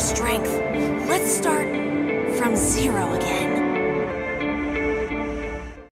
strength. Let's start from zero again.